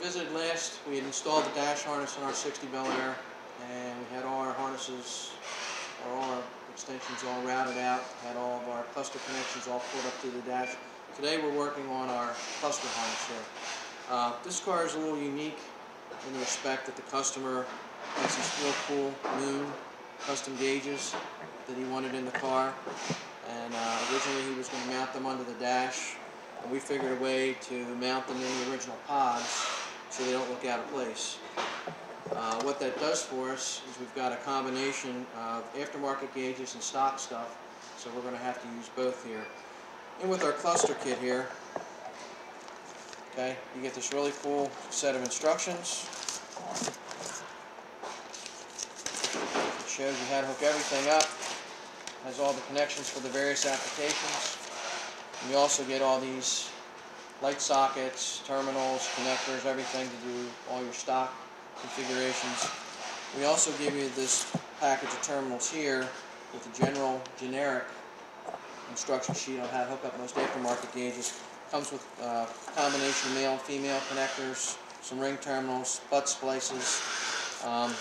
visited last, we had installed the dash harness on our 60 Bel Air, and we had all our harnesses, or all our extensions all routed out, had all of our cluster connections all pulled up to the dash. Today we're working on our cluster harness here. Uh, this car is a little unique in the respect that the customer has these real cool moon custom gauges that he wanted in the car. And uh, originally he was going to mount them under the dash, and we figured a way to mount them in the original pods so they don't look out of place. Uh, what that does for us is we've got a combination of aftermarket gauges and stock stuff, so we're going to have to use both here. And with our cluster kit here, okay, you get this really cool set of instructions. It shows you how to hook everything up, has all the connections for the various applications. And you also get all these light sockets, terminals, connectors, everything to do all your stock configurations. We also give you this package of terminals here with a general generic instruction sheet on how to hook up most aftermarket gauges. Comes with a uh, combination of male and female connectors, some ring terminals, butt splices. Um,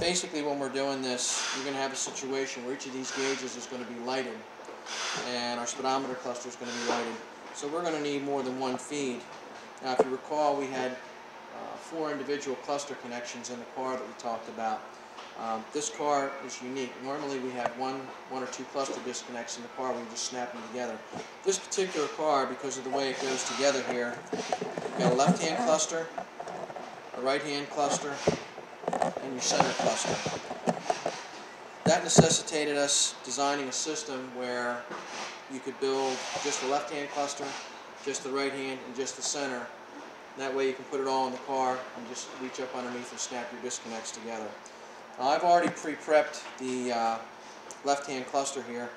basically when we're doing this, you're going to have a situation where each of these gauges is going to be lighted and our speedometer cluster is going to be lighted. So we're going to need more than one feed. Now if you recall we had uh, four individual cluster connections in the car that we talked about. Um, this car is unique. Normally we have one, one or two cluster disconnects in the car, we just snap them together. This particular car, because of the way it goes together here, you've got a left-hand cluster, a right-hand cluster, and your center cluster. That necessitated us designing a system where you could build just the left-hand cluster, just the right hand, and just the center. That way you can put it all in the car and just reach up underneath and snap your disconnects together. Now, I've already pre-prepped the uh, left-hand cluster here.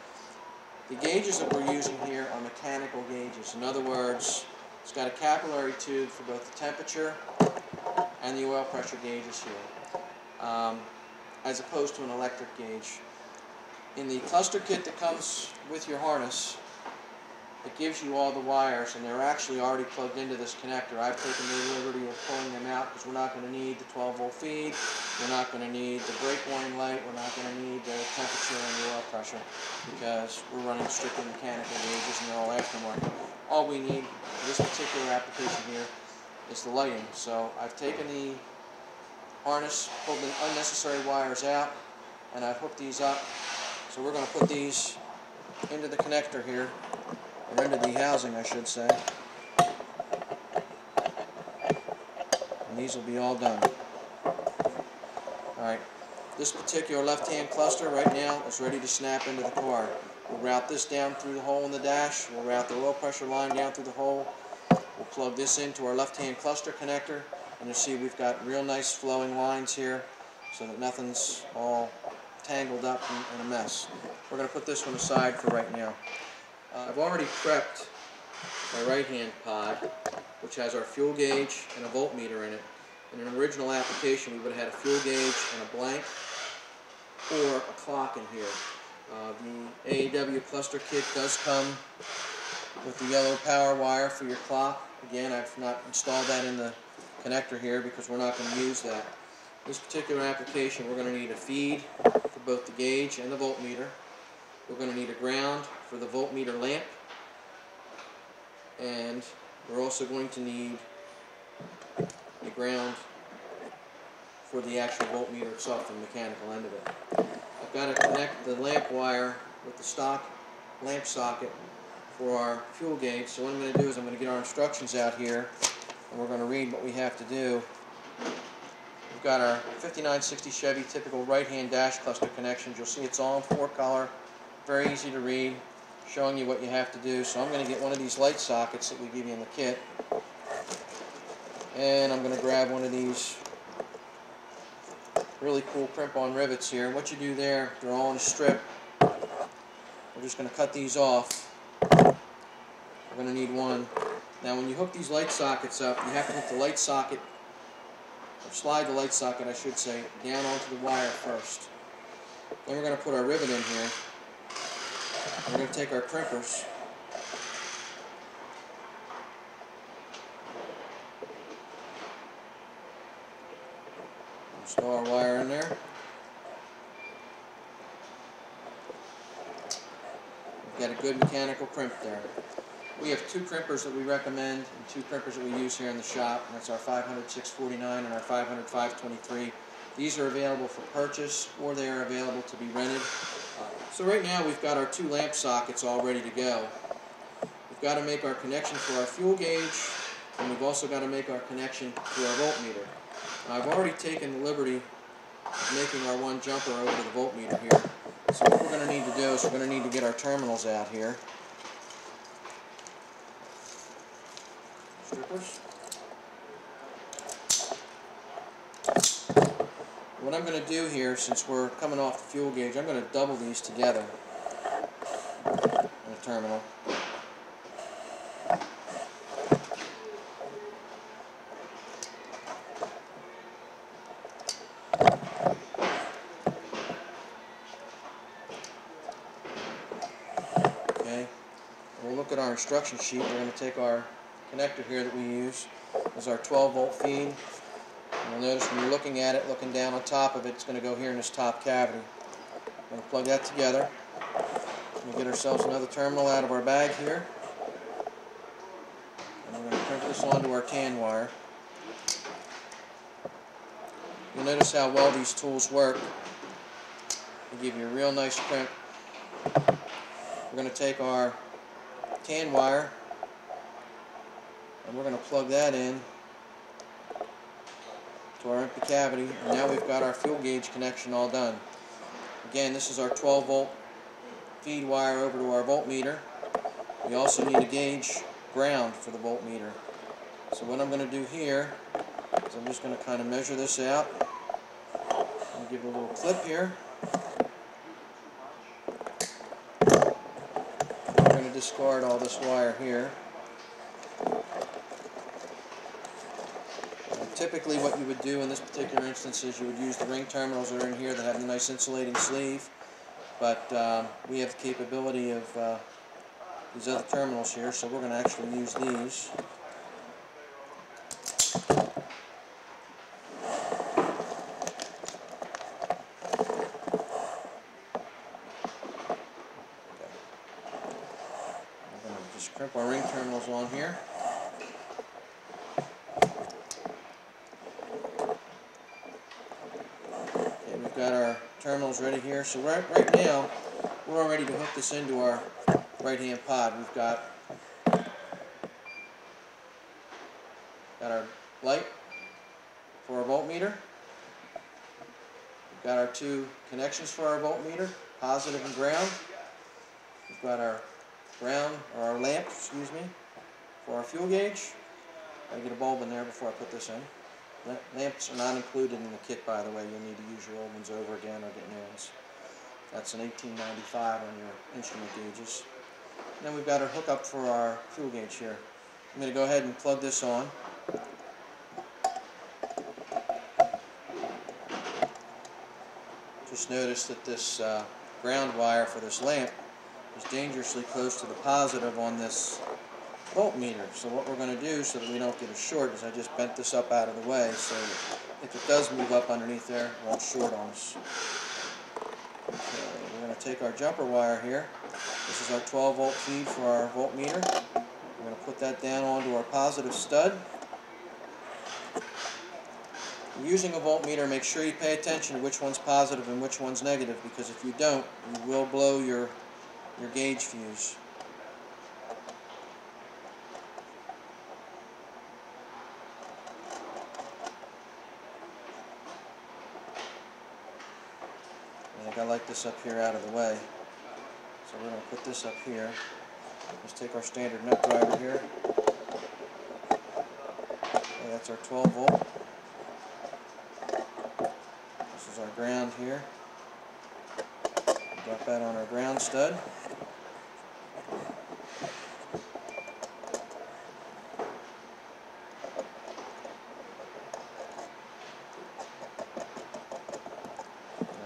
The gauges that we're using here are mechanical gauges. In other words, it's got a capillary tube for both the temperature and the oil pressure gauges here, um, as opposed to an electric gauge. In the cluster kit that comes with your harness, it gives you all the wires, and they're actually already plugged into this connector. I've taken the liberty of pulling them out because we're not going to need the 12 volt feed, we're not going to need the brake warning light, we're not going to need the temperature and the oil pressure because we're running strictly mechanical gauges and they're all aftermarket. All we need for this particular application here is the lighting. So I've taken the harness, pulled the unnecessary wires out, and I've hooked these up so we're going to put these into the connector here, or into the housing I should say. And these will be all done. Alright, this particular left-hand cluster right now is ready to snap into the car. We'll route this down through the hole in the dash, we'll route the oil pressure line down through the hole, we'll plug this into our left-hand cluster connector, and you'll see we've got real nice flowing lines here so that nothing's all tangled up and, in a mess. We're going to put this one aside for right now. Uh, I've already prepped my right-hand pod, which has our fuel gauge and a voltmeter in it. In an original application, we would have had a fuel gauge and a blank, or a clock in here. Uh, the AAW cluster kit does come with the yellow power wire for your clock. Again, I've not installed that in the connector here because we're not going to use that. This particular application, we're going to need a feed for both the gauge and the voltmeter. We're going to need a ground for the voltmeter lamp. And we're also going to need the ground for the actual voltmeter itself, the mechanical end of it. I've got to connect the lamp wire with the stock lamp socket for our fuel gauge. So what I'm going to do is I'm going to get our instructions out here and we're going to read what we have to do We've got our 5960 Chevy typical right-hand dash cluster connections. You'll see it's all in four color, very easy to read, showing you what you have to do. So I'm going to get one of these light sockets that we give you in the kit. And I'm going to grab one of these really cool crimp-on rivets here. What you do there, they're all in a strip. We're just going to cut these off. We're going to need one. Now when you hook these light sockets up, you have to hook the light socket or slide the light socket, I should say, down onto the wire first. Then we're going to put our rivet in here. We're going to take our crimpers. Install our wire in there. We've got a good mechanical crimp there. We have two crimpers that we recommend and two crimpers that we use here in the shop. And that's our 500 649 and our 500 523. These are available for purchase or they are available to be rented. Uh, so right now we've got our two lamp sockets all ready to go. We've got to make our connection for our fuel gauge and we've also got to make our connection to our voltmeter. Now I've already taken the liberty of making our one jumper over to the voltmeter here. So what we're going to need to do is we're going to need to get our terminals out here. What I'm going to do here, since we're coming off the fuel gauge, I'm going to double these together in a terminal. Okay, we'll look at our instruction sheet. We're going to take our connector here that we use is our 12 volt feed. And you'll notice when you're looking at it, looking down on top of it, it's going to go here in this top cavity. We're going to plug that together. We'll get ourselves another terminal out of our bag here. And we're going to crimp this onto our tan wire. You'll notice how well these tools work. They give you a real nice crimp. We're going to take our tan wire and we're going to plug that in to our empty cavity and now we've got our fuel gauge connection all done. Again this is our 12 volt feed wire over to our voltmeter. We also need a gauge ground for the voltmeter. So what I'm going to do here is I'm just going to kind of measure this out and give it a little clip here. I'm going to discard all this wire here. Typically what you would do in this particular instance is you would use the ring terminals that are in here that have a nice insulating sleeve. But um, we have the capability of uh, these other terminals here, so we're going to actually use these. Going to just crimp our ring terminals on here. Okay, we've got our ready here. So right, right now, we're all ready to hook this into our right-hand pod. We've got got our light for our voltmeter. We've got our two connections for our voltmeter, positive and ground. We've got our ground, or our lamp, excuse me, for our fuel gauge. I get a bulb in there before I put this in. Lamps are not included in the kit, by the way. You'll need to use your old ones over again or get new ones. That's an 1895 on your instrument gauges. Then we've got our hookup for our fuel gauge here. I'm going to go ahead and plug this on. Just notice that this uh, ground wire for this lamp is dangerously close to the positive on this voltmeter. So what we're going to do so that we don't get a short is I just bent this up out of the way so if it does move up underneath there, it won't short on us. Okay, we're going to take our jumper wire here. This is our 12 volt feed for our voltmeter. We're going to put that down onto our positive stud. Using a voltmeter, make sure you pay attention to which one's positive and which one's negative because if you don't, you will blow your, your gauge fuse. I think I like this up here out of the way. So we're going to put this up here. Let's take our standard nut driver here. Okay, that's our 12 volt. This is our ground here. Drop that on our ground stud.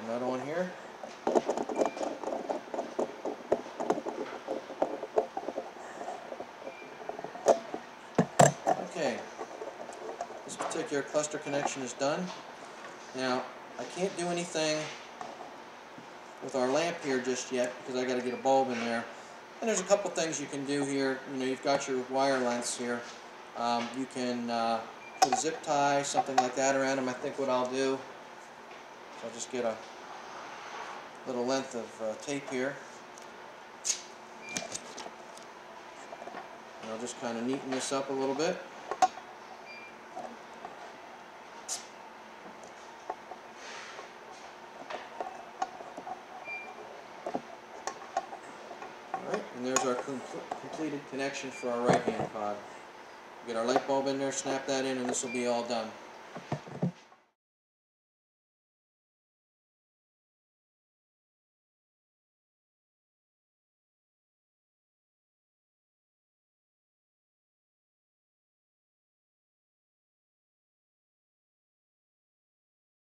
nut on here. Okay, this particular cluster connection is done. Now, I can't do anything with our lamp here just yet because I got to get a bulb in there. And there's a couple things you can do here. You know, you've got your wire lengths here. Um, you can uh, put a zip tie, something like that around them. I think what I'll do, is I'll just get a little length of uh, tape here. And I'll just kind of neaten this up a little bit. Alright, and there's our com- completed connection for our right hand pod. Get our light bulb in there, snap that in, and this will be all done.